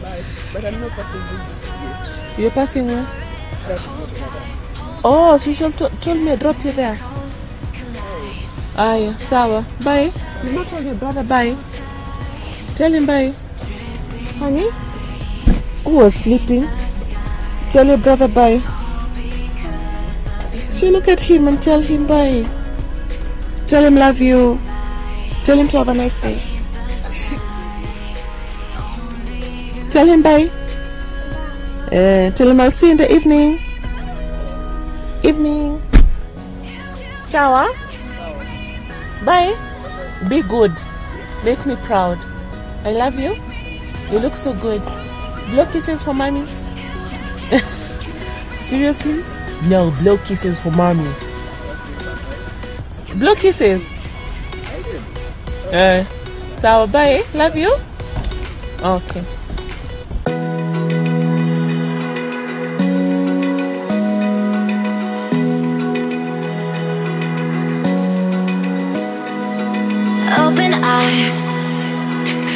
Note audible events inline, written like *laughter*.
But I'm not passing this You're passing where? Oh, so you should t- told me I drop you there. Aya, sawa. Bye. You not tell your brother bye. Tell him bye. Honey? Who was sleeping? Tell your brother bye. So look at him and tell him bye. Tell him love you. Tell him to have a nice day. Tell him bye. Uh, tell him I'll see you in the evening. Evening. Shower. Bye. Be good. Make me proud. I love you. You look so good. Blow kisses for mommy. *laughs* Seriously? No, blow kisses for mommy. Blow kisses. Uh, so bye. Love you. Okay.